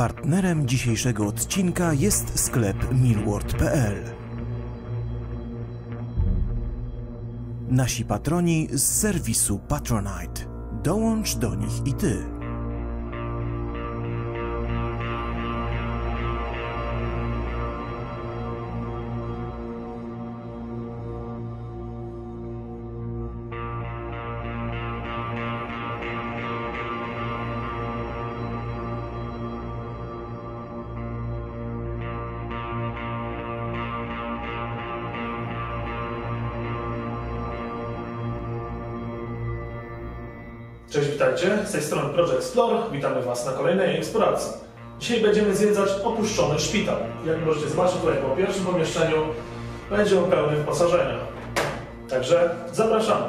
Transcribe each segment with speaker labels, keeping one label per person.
Speaker 1: Partnerem dzisiejszego odcinka jest sklep milward.pl. Nasi patroni z serwisu Patronite. Dołącz do nich i ty.
Speaker 2: Cześć, witajcie. Z tej strony Project Explore. Witamy Was na kolejnej eksploracji. Dzisiaj będziemy zwiedzać opuszczony szpital. Jak możecie zobaczyć tutaj po pierwszym pomieszczeniu będzie on pełny wyposażenia. Także zapraszamy.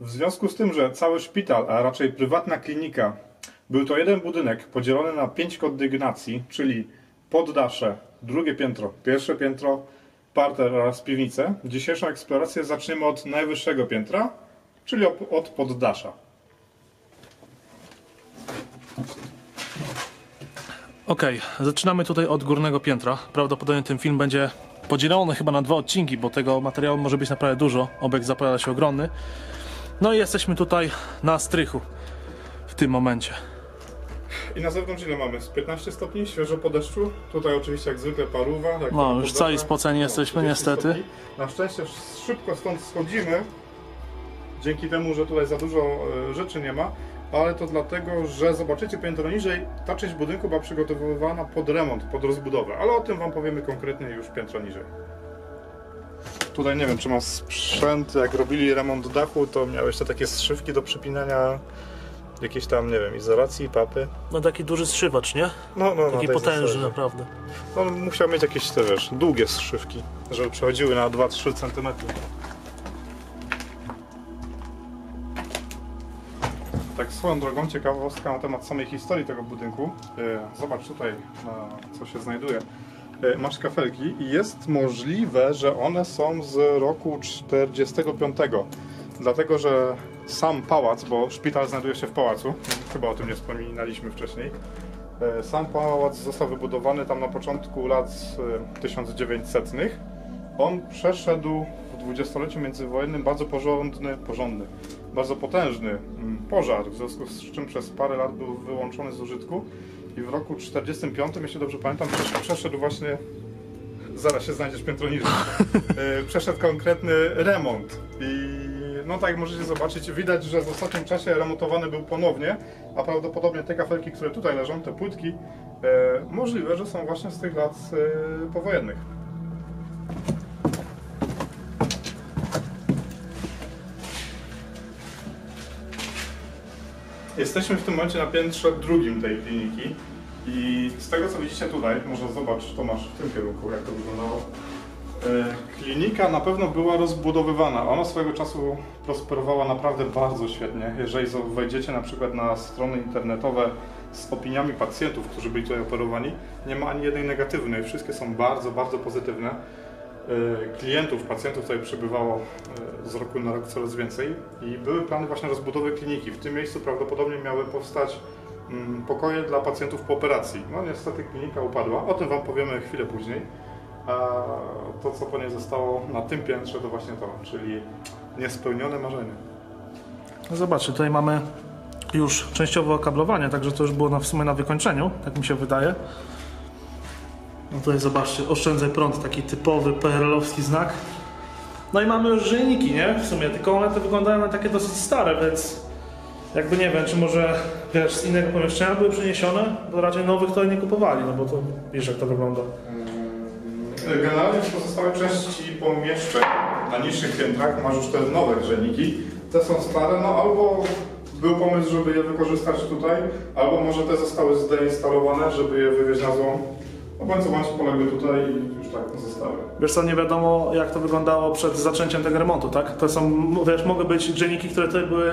Speaker 3: W związku z tym, że cały szpital, a raczej prywatna klinika, był to jeden budynek podzielony na pięć kondygnacji, czyli poddasze, drugie piętro, pierwsze piętro, parter oraz piwnicę, dzisiejszą eksplorację zaczniemy od najwyższego piętra, czyli od poddasza.
Speaker 2: Okej, zaczynamy tutaj od górnego piętra. Prawdopodobnie ten film będzie podzielony chyba na dwa odcinki, bo tego materiału może być naprawdę dużo. Obiekt zapowiada się ogromny. No i jesteśmy tutaj na strychu w tym momencie.
Speaker 3: I na zewnątrz ile mamy? Z 15 stopni, świeżo po deszczu. Tutaj oczywiście jak zwykle paruwa. Jak
Speaker 2: No, już cali spoceni jesteśmy,
Speaker 3: 30
Speaker 2: niestety.
Speaker 3: stopni. Na szczęście szybko stąd schodzimy, dzięki temu, że tutaj za dużo e, rzeczy nie ma, ale to dlatego, że zobaczycie piętro niżej, ta część budynku była przygotowywana pod remont, pod rozbudowę, ale o tym Wam powiemy konkretnie już piętro niżej. Tutaj nie wiem, czy ma sprzęt, jak robili remont dachu, to miałeś jeszcze takie strzywki do przypinania jakiejś tam, nie wiem, izolacji, papy.
Speaker 2: No taki duży strzywacz, nie?
Speaker 3: No, no, na
Speaker 2: Taki
Speaker 3: tej
Speaker 2: potężny
Speaker 3: zasadzie.
Speaker 2: naprawdę.
Speaker 3: On musiał mieć jakieś te, wiesz, długie strzywki, żeby przechodziły na 2-3 cm. Tak swoją drogą, ciekawostka na temat samej historii tego budynku. E, Zobacz tutaj, co się znajduje. E, Masz kafelki i jest możliwe, że one są z roku 45. Dlatego, że sam pałac, bo szpital znajduje się w pałacu, chyba o tym nie wspominaliśmy wcześniej, E, Sam pałac został wybudowany tam na początku lat e, 1900. On przeszedł w dwudziestoleciu międzywojennym bardzo porządny, porządny, bardzo potężny mm, pożar, w związku z czym przez parę lat był wyłączony z użytku i w roku 1945, jeśli dobrze pamiętam, przesz- przeszedł właśnie zaraz się znajdziesz piętro niżej. E, Przeszedł konkretny remont i no tak jak możecie zobaczyć, widać, że w ostatnim czasie remontowany był ponownie, a prawdopodobnie te kafelki, które tutaj leżą, te płytki, e, możliwe, że są właśnie z tych lat e, powojennych. Jesteśmy w tym momencie na piętrze drugim tej kliniki i z tego co widzicie tutaj, może zobacz Tomasz w tym kierunku jak to wyglądało. E, Klinika na pewno była rozbudowywana. Ona swojego czasu prosperowała naprawdę bardzo świetnie. Jeżeli wejdziecie na przykład na strony internetowe z opiniami pacjentów, którzy byli tutaj operowani, nie ma ani jednej negatywnej. Wszystkie są bardzo, bardzo pozytywne. E, Klientów, pacjentów tutaj przybywało e, z roku na rok coraz więcej i były plany właśnie rozbudowy kliniki. W tym miejscu prawdopodobnie miały powstać mm, pokoje dla pacjentów po operacji. No niestety klinika upadła. O tym Wam powiemy chwilę później. A to, co po niej zostało na tym piętrze, to właśnie to, czyli niespełnione marzenie.
Speaker 2: No zobaczcie, tutaj mamy już częściowo okablowanie, także to już było na, w sumie na wykończeniu, tak mi się wydaje. No tutaj zobaczcie, oszczędzaj prąd, taki typowy PRL-owski znak. No i mamy już żyjniki, nie? W sumie, tylko one to wyglądają na takie dosyć stare, więc jakby nie wiem, czy może wiesz, z innego pomieszczenia były przeniesione, bo raczej nowych to nie kupowali, no bo to wiesz jak to wygląda.
Speaker 3: Generalnie w pozostałej części pomieszczeń na niższych piętrach masz już te nowe grzejniki. Te są stare, no albo był pomysł, żeby je wykorzystać tutaj, albo może te zostały zdeinstalowane, żeby je wywieźć na złom. Co bądź poległy tutaj i już tak zostały.
Speaker 2: Wiesz co, nie wiadomo jak to wyglądało przed zaczęciem tego remontu, tak? To są, wiesz, mogły być grzejniki, które tutaj były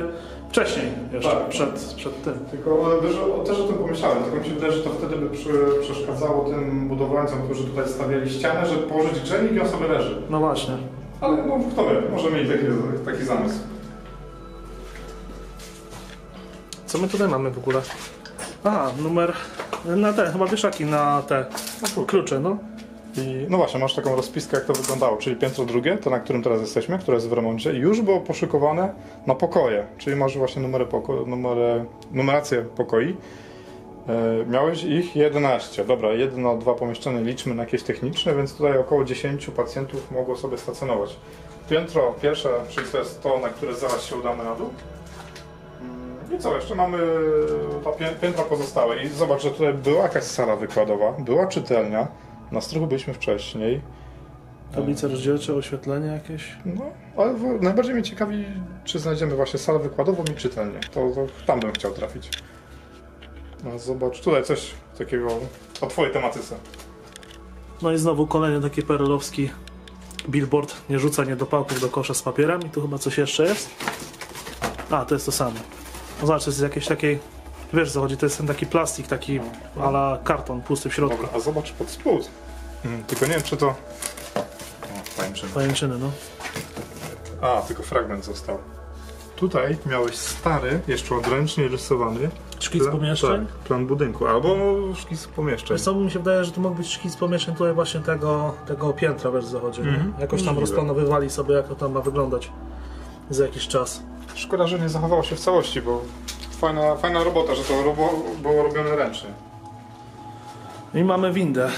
Speaker 2: wcześniej, jeszcze
Speaker 3: Tak.
Speaker 2: przed, przed tym.
Speaker 3: Tylko e, wiesz, o- też o tym pomyślałem, tylko mi się wydaje, że to wtedy by przy, przeszkadzało tym budowlańcom, którzy tutaj stawiali ścianę, żeby położyć grzejnik i on sobie leży.
Speaker 2: No właśnie.
Speaker 3: Ale no kto wie, może mieli taki, taki zamysł.
Speaker 2: Co my tutaj mamy w ogóle? Aha, numer na te, chyba wieszaki na te klucze, no.
Speaker 3: I no właśnie, masz taką rozpiskę, jak to wyglądało, czyli piętro drugie, to na którym teraz jesteśmy, które jest w remoncie, już było poszykowane na pokoje, czyli masz właśnie numery poko numery, numerację pokoi. E, miałeś ich 11. Dobra, jedno, dwa pomieszczenia liczmy na jakieś techniczne, więc tutaj około 10 pacjentów mogło sobie stacjonować. Piętro pierwsze, czyli to jest to, na które zaraz się udamy na dół. I co, jeszcze mamy ta pię- piętra pozostałe. I zobacz, że tutaj była jakaś sala wykładowa, była czytelnia. Na strychu byliśmy wcześniej.
Speaker 2: Tablice rozdzielcze, oświetlenie jakieś.
Speaker 3: No, ale najbardziej mnie ciekawi, czy znajdziemy właśnie salę wykładową i czytelnię. To, to tam bym chciał trafić. No, zobacz, tutaj coś takiego o twojej tematyce.
Speaker 2: No i znowu kolejny taki perelowski billboard. Nie rzuca niedopałków do kosza z papierem. I tu chyba coś jeszcze jest. A, to jest to samo. No zobacz, to jest jakiś takiej... Wiesz co chodzi, to jest ten taki plastik, taki ala karton pusty w środku.
Speaker 3: Dobra, a zobacz pod spód. Mm, tylko nie wiem, czy to... O, pajęczyna.
Speaker 2: Pajęczyny, no.
Speaker 3: A, tylko fragment został. Tutaj miałeś stary, jeszcze odręcznie rysowany
Speaker 2: Szkic
Speaker 3: plan,
Speaker 2: pomieszczeń.
Speaker 3: tak, plan budynku, albo szkic pomieszczeń.
Speaker 2: Wiesz co, mi się wydaje, że to mógł być szkic pomieszczeń tutaj właśnie tego, tego piętra, wiesz co chodzi. nie?
Speaker 3: Mhm.
Speaker 2: Jakoś tam
Speaker 3: Możliwe.
Speaker 2: rozplanowywali sobie, jak to tam ma wyglądać za jakiś czas.
Speaker 3: Szkoda, że nie zachowało się w całości, bo fajna, fajna robota, że to robo, było robione ręcznie.
Speaker 2: I mamy windę.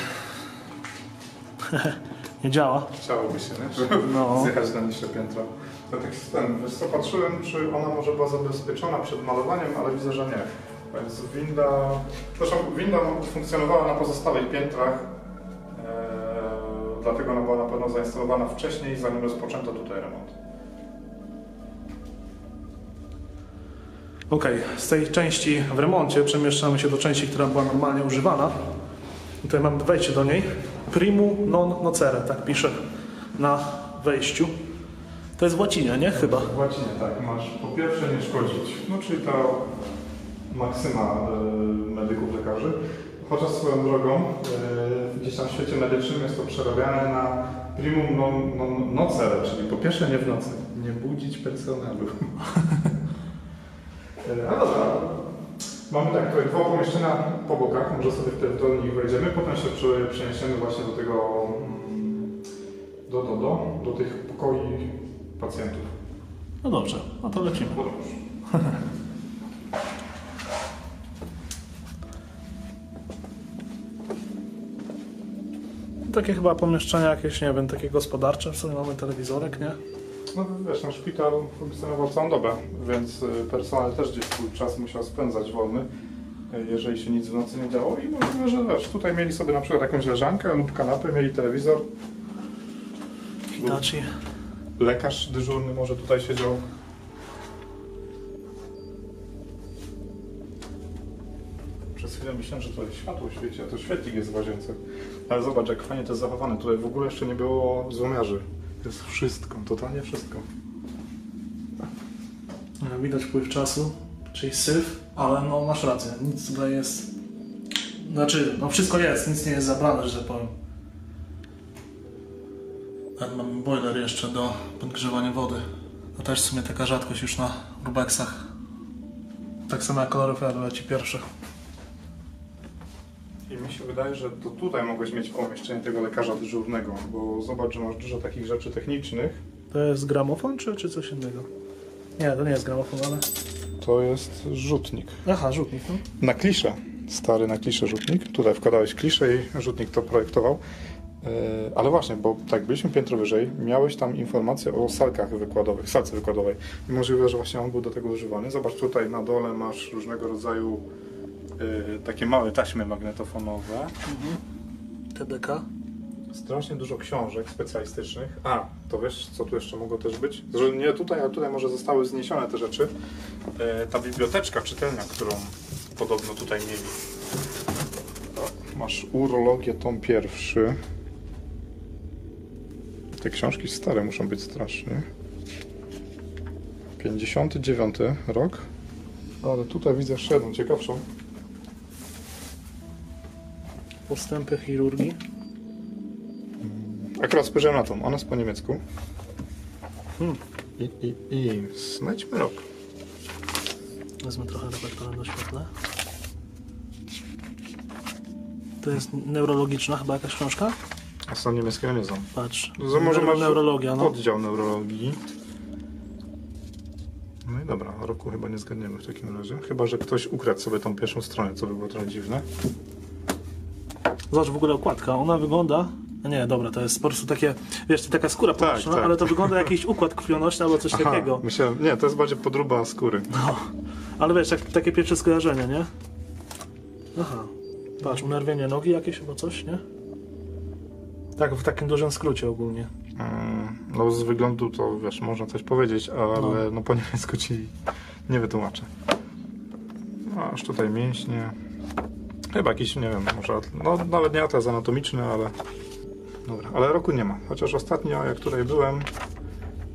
Speaker 2: nie działa.
Speaker 3: Chciałoby się, nie? Żeby
Speaker 2: No.
Speaker 3: zjechać na niższe piętro. To tak ten, wiesz co, patrzyłem, czy ona może była zabezpieczona przed malowaniem, ale widzę, że nie. Więc winda... Zresztą winda funkcjonowała na pozostałych piętrach, eee, dlatego ona była na pewno zainstalowana wcześniej, zanim rozpoczęto tutaj remont.
Speaker 2: Okej, z tej części w remoncie przemieszczamy się do części, która była normalnie używana. I Tutaj mamy wejście do niej. Primu non nocere, tak pisze na wejściu. To jest w łacinie, nie? Chyba.
Speaker 3: W łacinie tak, masz po pierwsze nie szkodzić, no czyli ta maksyma e, medyków, lekarzy. Chociaż swoją drogą, e, gdzieś tam w świecie medycznym jest to przerabiane na primum non, non nocere, czyli po pierwsze nie w nocy, nie budzić personelu. A dobra, mamy tak, tutaj dwa pomieszczenia po bokach, może sobie wtedy do nich wejdziemy, potem się prze- przeniesiemy właśnie do tego, mm, do, do, do, do tych pokoi pacjentów.
Speaker 2: No dobrze, no to lecimy.
Speaker 3: Podróż.
Speaker 2: Takie chyba pomieszczenia jakieś, nie wiem, takie gospodarcze. W sumie mamy telewizorek, nie?
Speaker 3: No wiesz, no szpital funkcjonował całą dobę, więc y, personel też gdzieś swój czas musiał spędzać wolny, y, jeżeli się nic w nocy nie działo. I możliwe, że wiesz, tutaj mieli sobie na przykład jakąś leżankę lub kanapę, mieli telewizor.
Speaker 2: Hitachi.
Speaker 3: Lekarz dyżurny może tutaj siedział. Przez chwilę myślałem, że tutaj światło świeci, a to świetlik jest w łazience. Ale zobacz, jak fajnie to jest zachowane. Tutaj w ogóle jeszcze nie było złomiarzy. To jest wszystko, totalnie wszystko.
Speaker 2: E, Widać wpływ czasu, czyli syf, ale no masz rację, nic tutaj jest... Znaczy, no wszystko jest, nic nie jest zabrane, że tak powiem. Mamy boiler jeszcze do podgrzewania wody. To też w sumie taka rzadkość już na urbexach. Tak samo jak koloryfer leci pierwszy.
Speaker 3: Mi się wydaje, że to tutaj mogłeś mieć pomieszczenie tego lekarza dyżurnego, bo zobacz, że masz dużo takich rzeczy technicznych.
Speaker 2: To jest gramofon czy, czy coś innego? Nie, to nie jest gramofon, ale...
Speaker 3: To jest rzutnik.
Speaker 2: Aha, rzutnik, no.
Speaker 3: Na kliszę, stary na kliszę rzutnik. Tutaj wkładałeś kliszę i rzutnik to projektował. Yy, Ale właśnie, bo tak byliśmy piętro wyżej, miałeś tam informacje o salkach wykładowych, salce wykładowej. I możliwe, że właśnie on był do tego używany. Zobacz, tutaj na dole masz różnego rodzaju yy, takie małe taśmy magnetofonowe.
Speaker 2: TDK.
Speaker 3: Strasznie dużo książek specjalistycznych. A, to wiesz, co tu jeszcze mogło też być? Że nie tutaj, ale tutaj może zostały zniesione te rzeczy. E, ta biblioteczka, czytelnia, którą podobno tutaj mieli. O, Masz urologię, tom pierwszy. Te książki stare muszą być strasznie. 59 rok. Ale tutaj widzę jeszcze jedną ciekawszą.
Speaker 2: Postępy chirurgii.
Speaker 3: Akurat spojrzałem na tą, ona jest po niemiecku.
Speaker 2: Hmm.
Speaker 3: I, i, i znajdźmy rok.
Speaker 2: Wezmę trochę reflektorem do światła. To jest neurologiczna chyba jakaś książka?
Speaker 3: A są niemieckiego nie znam.
Speaker 2: Patrz.
Speaker 3: Za może masz
Speaker 2: Neurologia, no.
Speaker 3: oddział neurologii. No i dobra, roku chyba nie zgadniemy w takim razie. Chyba, że ktoś ukradł sobie tą pierwszą stronę, co by było trochę dziwne.
Speaker 2: Zobacz w ogóle okładka, ona wygląda... No nie, dobra, to jest po prostu takie, wiesz, taka skóra połączona,
Speaker 3: tak.
Speaker 2: ale to wygląda jak jakiś układ krwionośny albo coś takiego.
Speaker 3: myślałem, nie, to jest bardziej podróba skóry.
Speaker 2: No, ale wiesz, jak, takie pierwsze skojarzenie, nie? Aha. Patrz, unerwienie nogi jakieś albo coś, nie? Tak, w takim dużym skrócie ogólnie.
Speaker 3: Mm, No z wyglądu to wiesz, można coś powiedzieć, ale no, po niemiecku ci nie wytłumaczę. No, aż tutaj mięśnie. Chyba jakiś, nie wiem, może, no nawet nie atlas anatomiczny, ale dobra, ale roku nie ma. Chociaż ostatnio, jak tutaj byłem,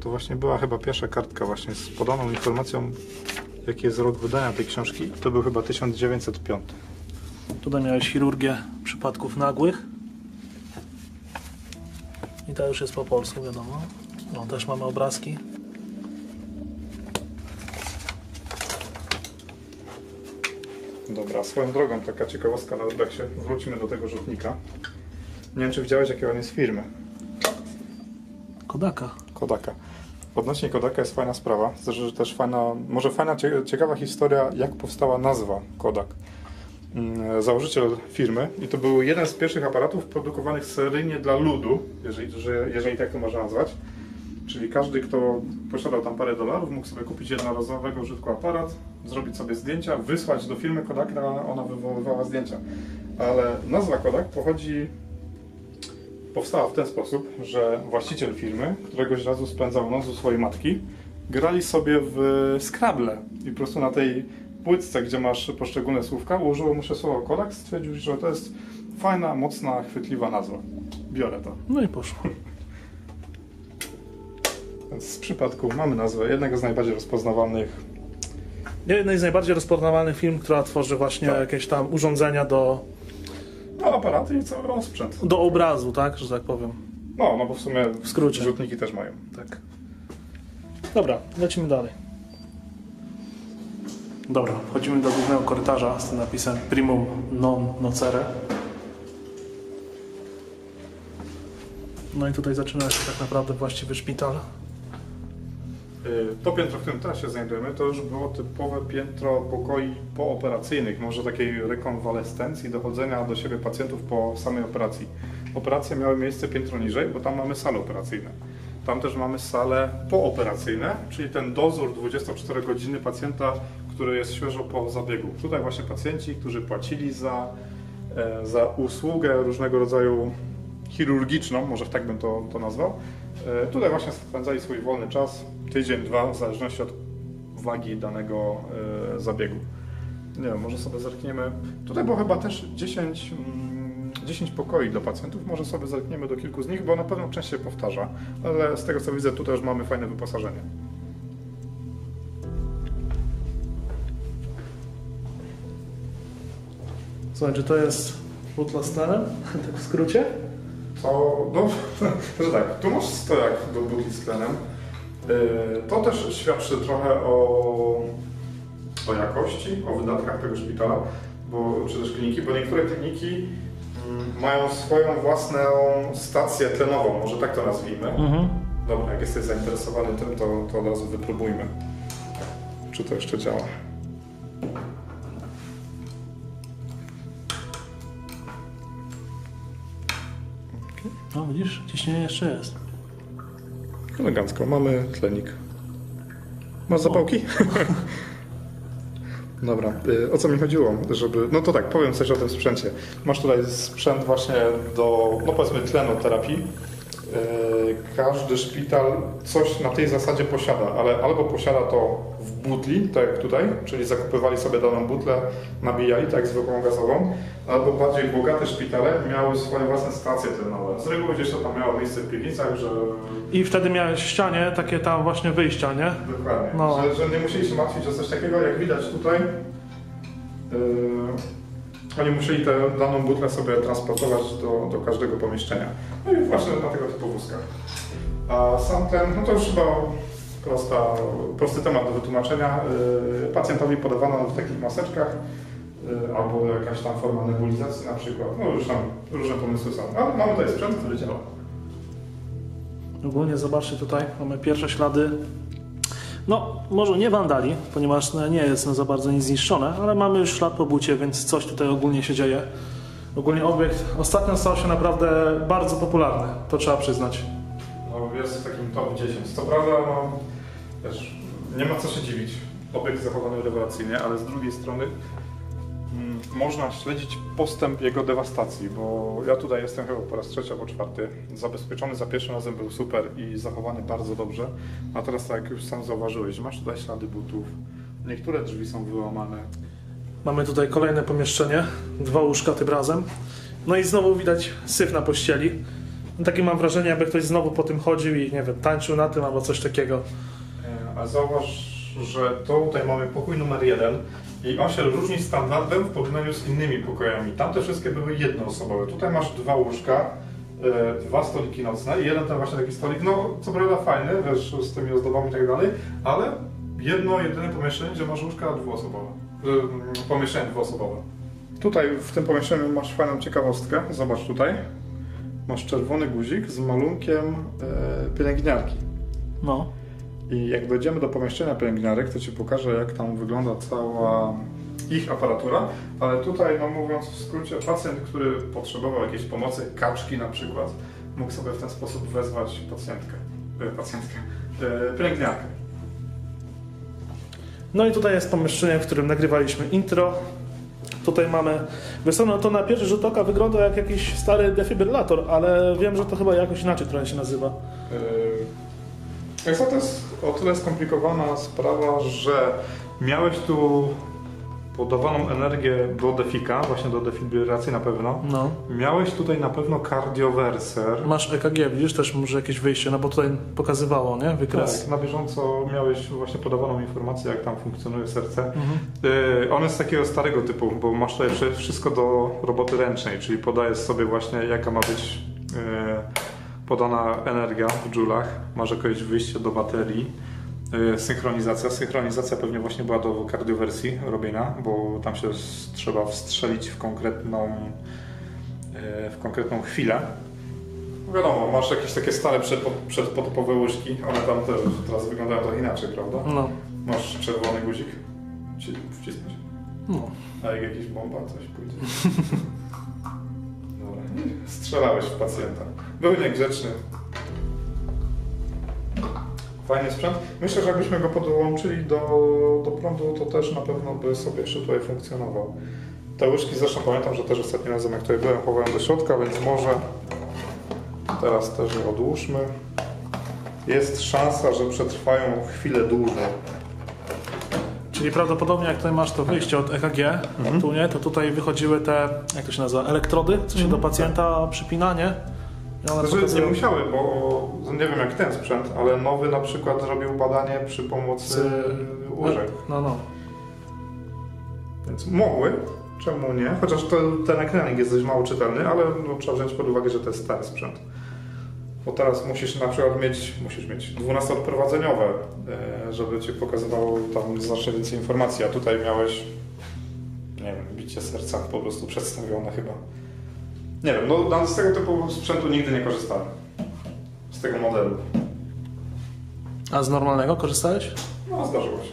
Speaker 3: to właśnie była chyba pierwsza kartka właśnie z podaną informacją, jaki jest rok wydania tej książki. To był chyba 1905.
Speaker 2: Tutaj miałeś chirurgię przypadków nagłych. I ta już jest po polsku, wiadomo. No, też mamy obrazki.
Speaker 3: Dobra, swoją drogą taka ciekawostka na Urbexie. Wrócimy do tego rzutnika. Nie wiem, czy widziałeś, jakie on jest firmy.
Speaker 2: Kodaka.
Speaker 3: Kodaka. Odnośnie Kodaka jest fajna sprawa. Zresztą też fajna, może fajna, cie- ciekawa historia, jak powstała nazwa Kodak. Mm, Założyciel firmy i to był jeden z pierwszych aparatów produkowanych seryjnie dla ludu, jeżeli, że- jeżeli tak to można nazwać. Czyli każdy, kto posiadał tam parę dolarów, mógł sobie kupić jednorazowego użytku aparat, zrobić sobie zdjęcia, wysłać do firmy Kodak, ona wywoływała zdjęcia. Ale nazwa Kodak pochodzi powstała w ten sposób, że właściciel firmy któregoś razu spędzał noc u swojej matki, grali sobie w Scrabble i po prostu na tej płytce, gdzie masz poszczególne słówka, ułożyło mu się słowo Kodak, stwierdził, że to jest fajna, mocna, chwytliwa nazwa. Biorę to.
Speaker 2: No i poszło.
Speaker 3: Z przypadku mamy nazwę jednego z najbardziej rozpoznawalnych.
Speaker 2: Jeden z najbardziej rozpoznawalnych film, która tworzy właśnie
Speaker 3: Tak.
Speaker 2: jakieś tam urządzenia do,
Speaker 3: No, aparaty i cały rozprzęt.
Speaker 2: do obrazu, tak? Że tak powiem.
Speaker 3: No, no bo w sumie
Speaker 2: W skrócie.
Speaker 3: rzutniki też mają.
Speaker 2: Tak. Dobra, lecimy dalej. Dobra, wchodzimy do głównego korytarza z tym napisem Primum non nocere. No i tutaj zaczyna się tak naprawdę właściwy szpital.
Speaker 3: Y, To piętro, w którym teraz się znajdujemy, to już było typowe piętro pokoi pooperacyjnych, może takiej rekonwalescencji, dochodzenia do siebie pacjentów po samej operacji. Operacje miały miejsce piętro niżej, bo tam mamy sale operacyjne. Tam też mamy sale pooperacyjne, czyli ten dozór 24 godziny pacjenta, który jest świeżo po zabiegu. Tutaj właśnie pacjenci, którzy płacili za, e, za usługę różnego rodzaju chirurgiczną, może tak bym to, to nazwał. E, Tutaj właśnie spędzali swój wolny czas, tydzień, dwa, w zależności od wagi danego e, zabiegu. Nie wiem, może sobie zerkniemy. Tutaj było chyba też 10, mm, 10 pokoi dla pacjentów. Może sobie zerkniemy do kilku z nich, bo na pewno część się powtarza. Ale z tego co widzę, tutaj już mamy fajne wyposażenie.
Speaker 2: Słuchaj, czy to jest butla z tlenem? Tak w skrócie?
Speaker 3: To, no, że tak, tu masz stojak do butli z tlenem. Yy, To też świadczy trochę o, o jakości, o wydatkach tego szpitala, bo, czy też kliniki, bo niektóre kliniki mm, mają swoją własną stację tlenową, może tak to nazwijmy.
Speaker 2: Mhm.
Speaker 3: Dobra, jak jesteś zainteresowany tym, to, to od razu wypróbujmy, czy to jeszcze działa.
Speaker 2: No widzisz, ciśnienie jeszcze jest.
Speaker 3: Elegancko, mamy tlenik. Masz zapałki? Dobra, y, o co mi chodziło, żeby... No to tak, powiem coś o tym sprzęcie. Masz tutaj sprzęt właśnie do, no powiedzmy, tlenoterapii. Y, Każdy szpital coś na tej zasadzie posiada, ale albo posiada to w butli, tak jak tutaj, czyli zakupywali sobie daną butlę, nabijali, tak jak zwykłą gazową, albo bardziej bogate szpitale miały swoje własne stacje tlenowe. Z reguły gdzieś to tam miało miejsce w piwnicach, że
Speaker 2: I wtedy miałeś w ścianie takie tam właśnie wyjścia, nie?
Speaker 3: Dokładnie.
Speaker 2: No.
Speaker 3: Że, że nie musieli się martwić o coś takiego, jak widać tutaj. Yy, oni musieli tę daną butlę sobie transportować do, do każdego pomieszczenia. No i właśnie na tego typu wózkach. A sam ten, no to już chyba prosta, prosty temat do wytłumaczenia. Yy, pacjentowi podawano w takich maseczkach y, albo jakaś tam forma nebulizacji na przykład. No już tam różne pomysły są. Ale mamy tutaj sprzęt, który działa.
Speaker 2: Ogólnie zobaczcie tutaj, mamy pierwsze ślady. No, może nie wandali, ponieważ no, nie jest za bardzo nic zniszczone, ale mamy już ślad po bucie, więc coś tutaj ogólnie się dzieje. Ogólnie obiekt ostatnio stał się naprawdę bardzo popularny, to trzeba przyznać.
Speaker 3: No, jest w takim top 10. Co prawda, no, wiesz, nie ma co się dziwić. Obiekt zachowany rewelacyjnie, ale z drugiej strony można śledzić postęp jego dewastacji, bo ja tutaj jestem chyba po raz trzeci albo czwarty. Zabezpieczony za pierwszym razem był super i zachowany bardzo dobrze. A teraz, tak jak już sam zauważyłeś, masz tutaj ślady butów. Niektóre drzwi są wyłamane.
Speaker 2: Mamy tutaj kolejne pomieszczenie, dwa łóżka tym razem. No i znowu widać syf na pościeli. Takie mam wrażenie, jakby ktoś znowu po tym chodził i nie wiem, tańczył na tym albo coś takiego.
Speaker 3: E, A zauważ, że tutaj mamy pokój numer jeden i on się różni standardem w porównaniu z innymi pokojami. Tamte wszystkie były jednoosobowe. Tutaj masz dwa łóżka, e, dwa stoliki nocne i jeden ten właśnie taki stolik, no co prawda fajny, wiesz, z tymi ozdobami i tak dalej, ale jedno, jedyne pomieszczenie, gdzie masz łóżka dwuosobowe. E, Pomieszczenie dwuosobowe. Tutaj w tym pomieszczeniu masz fajną ciekawostkę. Zobacz tutaj. Masz czerwony guzik z malunkiem e, pielęgniarki.
Speaker 2: No.
Speaker 3: I jak dojdziemy do pomieszczenia pielęgniarek, to Ci pokażę, jak tam wygląda cała ich aparatura, ale tutaj, no mówiąc w skrócie, pacjent, który potrzebował jakiejś pomocy, kaczki na przykład, mógł sobie w ten sposób wezwać pacjentkę, e, pacjentkę, e, pielęgniarkę.
Speaker 2: No i tutaj jest pomieszczenie, w którym nagrywaliśmy intro. Tutaj mamy, wiesz no to na pierwszy rzut oka wygląda jak jakiś stary defibrylator, ale wiem, że to chyba jakoś inaczej trochę się nazywa.
Speaker 3: Jak to jest o tyle skomplikowana sprawa, że miałeś tu podawaną energię do defika, właśnie do defibrylacji na pewno.
Speaker 2: No.
Speaker 3: Miałeś tutaj na pewno kardiowerser.
Speaker 2: Masz EKG, widzisz, też może jakieś wyjście, no bo tutaj pokazywało, nie? Wykres.
Speaker 3: Tak, na bieżąco miałeś właśnie podawaną informację, jak tam funkcjonuje serce.
Speaker 2: Mhm.
Speaker 3: Yy, on jest takiego starego typu, bo masz tutaj wszy- wszystko do roboty ręcznej, czyli podajesz sobie właśnie, jaka ma być yy, podana energia w dżulach. Masz jakieś wyjście do baterii. Yy, synchronizacja. Synchronizacja pewnie właśnie była do kardiowersji robienia, bo tam się trzeba wstrzelić w konkretną, yy, w konkretną chwilę. Wiadomo, masz jakieś takie stare przedpo- przedpotopowe łyżki, one tam też teraz wyglądają trochę inaczej, prawda?
Speaker 2: No.
Speaker 3: Masz czerwony guzik, Ci- wcisnąć.
Speaker 2: no.
Speaker 3: A jak jakiś bomba, coś pójdzie. Dobra, strzelałeś w pacjenta. Był niegrzeczny. Fajny sprzęt. Myślę, że jakbyśmy go podłączyli do, do prądu, to też na pewno by sobie jeszcze tutaj funkcjonował. Te łyżki zresztą pamiętam, że też ostatnim razem jak tutaj byłem, chowałem do środka, więc może teraz też je odłóżmy. Jest szansa, że przetrwają chwilę dłużej.
Speaker 2: Czyli prawdopodobnie jak tutaj masz to wyjście od EKG,
Speaker 3: Mhm.
Speaker 2: tu nie, to tutaj wychodziły te, jak to się nazywa, elektrody, co się do pacjenta przypina, one
Speaker 3: Znaczy, nie musiały, bo nie wiem jak ten sprzęt, ale nowy na przykład robił badanie przy pomocy
Speaker 2: Z-
Speaker 3: łyżek.
Speaker 2: No, no.
Speaker 3: Więc mogły, czemu nie? Chociaż to, ten ekranik jest dość mało czytelny, ale no, trzeba wziąć pod uwagę, że to jest stary sprzęt. Bo teraz musisz na przykład mieć, musisz mieć 12-odprowadzeniowe, e, żeby ci pokazywało tam znacznie więcej informacji, a tutaj miałeś, nie wiem, bicie serca po prostu przedstawione chyba. Nie wiem, no no, z tego typu sprzętu nigdy nie korzystałem. Z tego modelu.
Speaker 2: A z normalnego korzystałeś?
Speaker 3: No, zdarzyło się.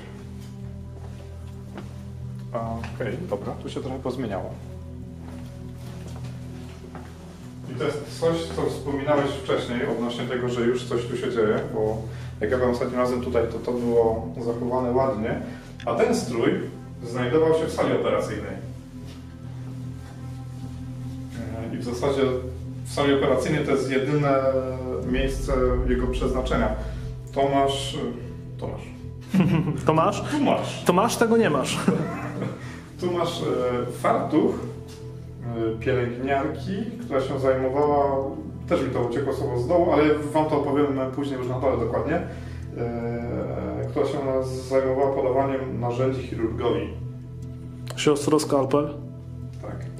Speaker 3: Okej, dobra, tu się trochę pozmieniało. I to jest coś, co wspominałeś wcześniej odnośnie tego, że już coś tu się dzieje, bo jak ja byłem ostatnim razem tutaj, to to było zachowane ładnie, a ten strój znajdował się w sali operacyjnej. I w zasadzie w sali operacyjnej to jest jedyne miejsce jego przeznaczenia. Tomasz... Tomasz.
Speaker 2: To masz?
Speaker 3: Tu masz.
Speaker 2: To masz, tego nie masz.
Speaker 3: Tu masz e, fartuch e, pielęgniarki, która się zajmowała, też mi to uciekło słowo z dołu, ale wam to opowiem później już na dole dokładnie, która się zajmowała podawaniem narzędzi chirurgowi.
Speaker 2: Siostro Skalpel.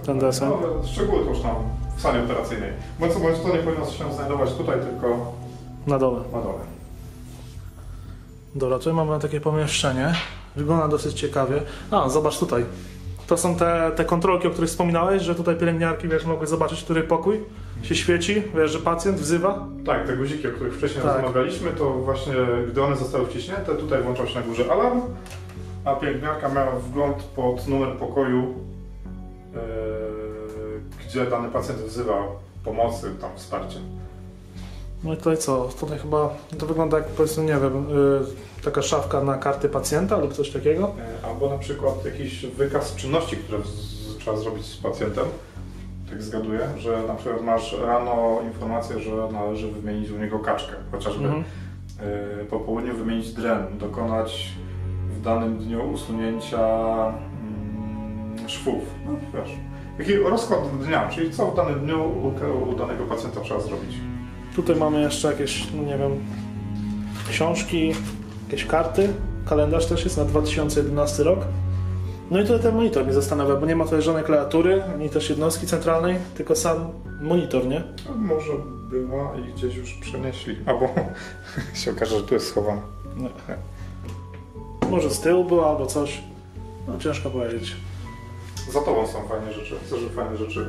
Speaker 2: Ten desen.
Speaker 3: No, szczegóły to już tam w sali operacyjnej. Bądź co bądź to nie powinno się znajdować tutaj, tylko
Speaker 2: Na dole.
Speaker 3: na dole.
Speaker 2: Dobra, tutaj mamy takie pomieszczenie. Wygląda dosyć ciekawie. A, zobacz tutaj. To są te, te kontrolki, o których wspominałeś, że tutaj pielęgniarki, wiesz, mogły zobaczyć, który pokój się świeci, wiesz, że pacjent wzywa.
Speaker 3: Tak, te guziki, o których wcześniej
Speaker 2: Tak.
Speaker 3: rozmawialiśmy, to właśnie gdy one zostały wciśnięte, tutaj włączał się na górze alarm, a pielęgniarka miała wgląd pod numer pokoju, gdzie dany pacjent wzywał pomocy, tam wsparcie.
Speaker 2: No i tutaj co? Tutaj chyba to wygląda jak powiedzmy, nie wiem, y, taka szafka na karty pacjenta lub coś takiego.
Speaker 3: E, Albo na przykład jakiś wykaz czynności, które z, trzeba zrobić z pacjentem. Tak zgaduję, że na przykład masz rano informację, że należy wymienić u niego kaczkę, chociażby
Speaker 2: Mhm.
Speaker 3: e, po południu wymienić dren, dokonać w danym dniu usunięcia szwów. No, wiesz. Taki rozkład dnia, czyli co w danym dniu u, u danego pacjenta trzeba zrobić.
Speaker 2: Tutaj mamy jeszcze jakieś, no nie wiem, książki, jakieś karty. Kalendarz też jest na 2011 rok. No i tutaj ten monitor mnie zastanawia, bo nie ma tutaj żadnej klawiatury, ani też jednostki centralnej, tylko sam monitor, nie?
Speaker 3: No, może była i gdzieś już przenieśli, albo się okaże, że tu jest schowana.
Speaker 2: Może z tyłu była albo coś. No ciężko powiedzieć.
Speaker 3: Za tobą są fajne rzeczy, co, że fajne rzeczy.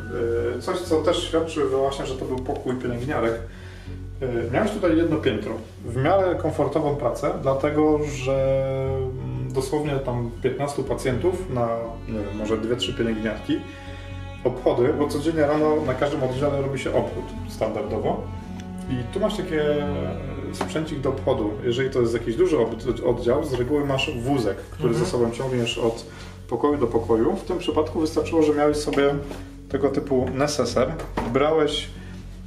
Speaker 3: Yy, Coś, co też świadczy właśnie, że to był pokój pielęgniarek. Yy, Miałeś tutaj jedno piętro. W miarę komfortową pracę, dlatego że mm, dosłownie tam 15 pacjentów na nie wiem, może 2-3 pielęgniarki. Obchody, bo codziennie rano na każdym oddziale robi się obchód standardowo. I tu masz takie sprzęcik do obchodu. Jeżeli to jest jakiś duży oddział, z reguły masz wózek, który
Speaker 2: Mhm.
Speaker 3: ze sobą ciągniesz od pokoju do pokoju. W tym przypadku wystarczyło, że miałeś sobie tego typu neseser. Brałeś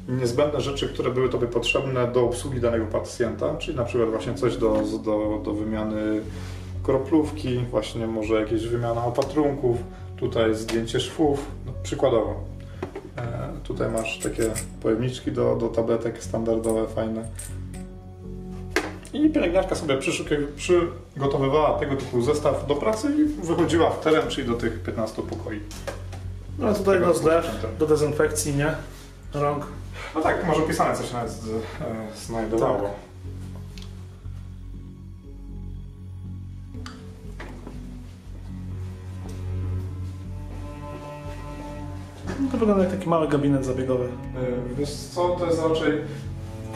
Speaker 3: niezbędne rzeczy, które były Tobie potrzebne do obsługi danego pacjenta, czyli na przykład właśnie coś do, do, do wymiany kroplówki, właśnie może jakieś wymiana opatrunków, tutaj zdjęcie szwów, no, przykładowo. E, tutaj masz takie pojemniczki do, do tabletek standardowe, fajne. I pielęgniarka sobie przygotowywała tego typu zestaw do pracy i wychodziła w teren, czyli do tych 15 pokoi.
Speaker 2: No tutaj no zlew do dezynfekcji, nie? Rąk.
Speaker 3: No tak, może pisane coś nawet z, e, znajdowało.
Speaker 2: Tak. No to wygląda jak taki mały gabinet zabiegowy.
Speaker 3: E, Wiesz co, to jest raczej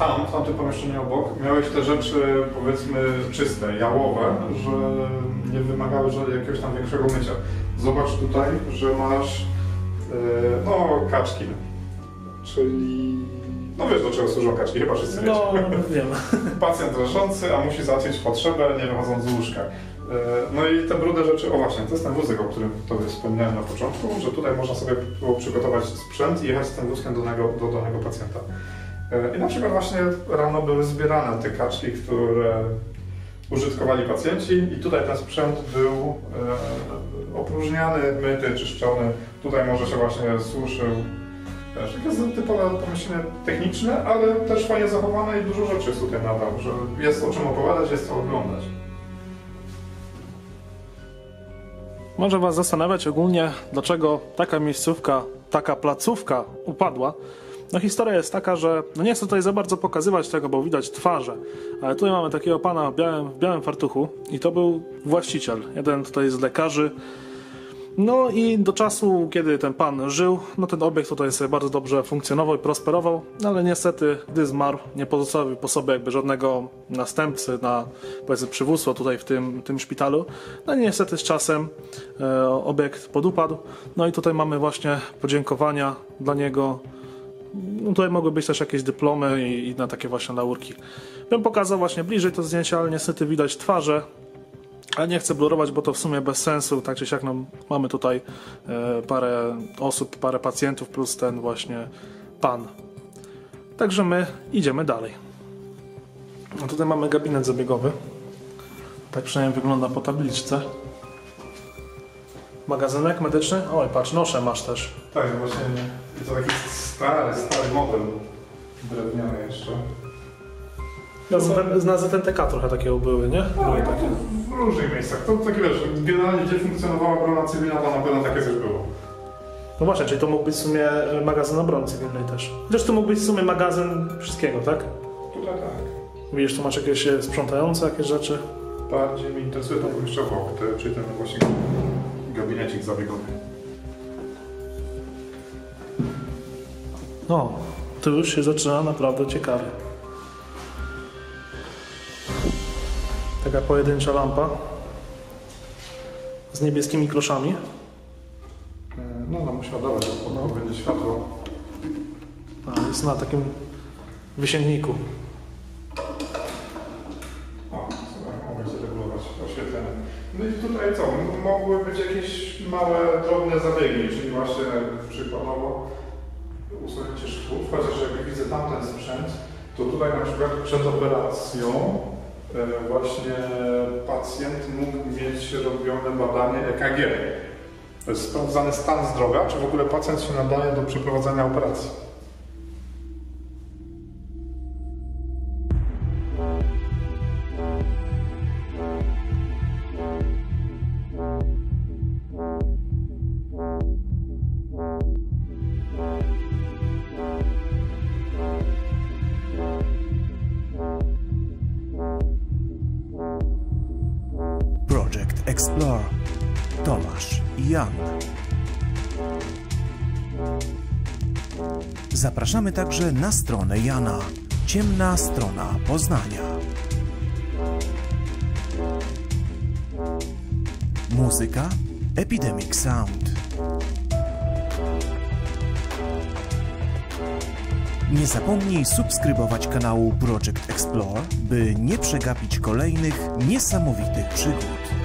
Speaker 3: tam, w tamtym pomieszczeniu obok, miałeś te rzeczy powiedzmy czyste, jałowe, że nie wymagały żadnego jakiegoś tam większego mycia. Zobacz tutaj, że masz e, no kaczki, czyli no wiesz do czego służą kaczki, chyba wszyscy wiecie.
Speaker 2: No, wiem.
Speaker 3: Pacjent leżący, a musi załatwić potrzebę, nie wychodząc z łóżka. E, No i te brudne rzeczy, o właśnie, to jest ten wózek, o którym Tobie wspomniałem na początku, że tutaj można sobie było przygotować sprzęt i jechać z tym wózkiem do danego, do danego pacjenta. E, I na przykład właśnie rano były zbierane te kaczki, które użytkowali pacjenci i tutaj ten sprzęt był e, opróżniany, myty, czyszczony. Tutaj może się właśnie suszył. Wiesz, jest typowe pomyślenie techniczne, ale też fajnie zachowane i dużo rzeczy tutaj nadal, że jest o czym opowiadać, jest co oglądać.
Speaker 2: Może Was zastanawiać ogólnie, dlaczego taka miejscówka, taka placówka upadła. No historia jest taka, że no nie chcę tutaj za bardzo pokazywać tego, bo widać twarze, ale tutaj mamy takiego pana w białym, w białym fartuchu i to był właściciel, jeden tutaj z lekarzy. No i do czasu, kiedy ten pan żył, no ten obiekt tutaj sobie bardzo dobrze funkcjonował i prosperował, no ale niestety, gdy zmarł, nie pozostawił po sobie jakby żadnego następcy na powiedzmy przywództwo tutaj w tym, tym szpitalu. No i niestety z czasem e, obiekt podupadł. No i tutaj mamy właśnie podziękowania dla niego. No tutaj mogły być też jakieś dyplomy i, i na takie właśnie laurki. Bym pokazał właśnie bliżej to zdjęcie, ale niestety widać twarze. Ale nie chcę blurować, bo to w sumie bez sensu. Tak czy siak no, mamy tutaj e, parę osób, parę pacjentów plus ten właśnie pan. Także my idziemy dalej. No tutaj mamy gabinet zabiegowy. Tak przynajmniej wygląda po tabliczce. Magazynek medyczny? Oj, patrz, noszę masz też.
Speaker 3: Tak, właśnie i to taki stary, stary model drewniany jeszcze.
Speaker 2: Z nazwy TNTK trochę takie były, nie? Były
Speaker 3: Tak,
Speaker 2: takie.
Speaker 3: w różnych miejscach. To takie wiesz, generalnie gdzie funkcjonowała obrona cywilna, to na pewno takie coś było.
Speaker 2: No właśnie, czyli to mógł być w sumie magazyn obrony cywilnej też. Chociaż to mógł być w sumie magazyn wszystkiego, tak?
Speaker 3: Tutaj tak.
Speaker 2: Widzisz, tu masz jakieś e, sprzątające jakieś rzeczy.
Speaker 3: Bardziej mnie interesuje to te, czyli ten właśnie gabinecik zabiegowy.
Speaker 2: No, to już się zaczyna naprawdę ciekawie. Taka pojedyncza lampa z niebieskimi kloszami.
Speaker 3: No, ona musiała dawać, bo no. będzie światło.
Speaker 2: A, jest na takim wysięgniku.
Speaker 3: No i tutaj co? Mogły być jakieś małe, drobne zabiegi, czyli właśnie przykładowo usunięcie szwów, chociaż jak widzę tamten sprzęt, to tutaj na przykład przed operacją e, właśnie pacjent mógł mieć robione badanie EKG. To jest sprawdzany stan zdrowia, czy w ogóle pacjent się nadaje do przeprowadzenia operacji.
Speaker 1: Tomasz i Jan. Zapraszamy także na stronę Jana. Ciemna strona Poznania. Muzyka Epidemic Sound. Nie zapomnij subskrybować kanału Project Explore, by nie przegapić kolejnych niesamowitych przygód.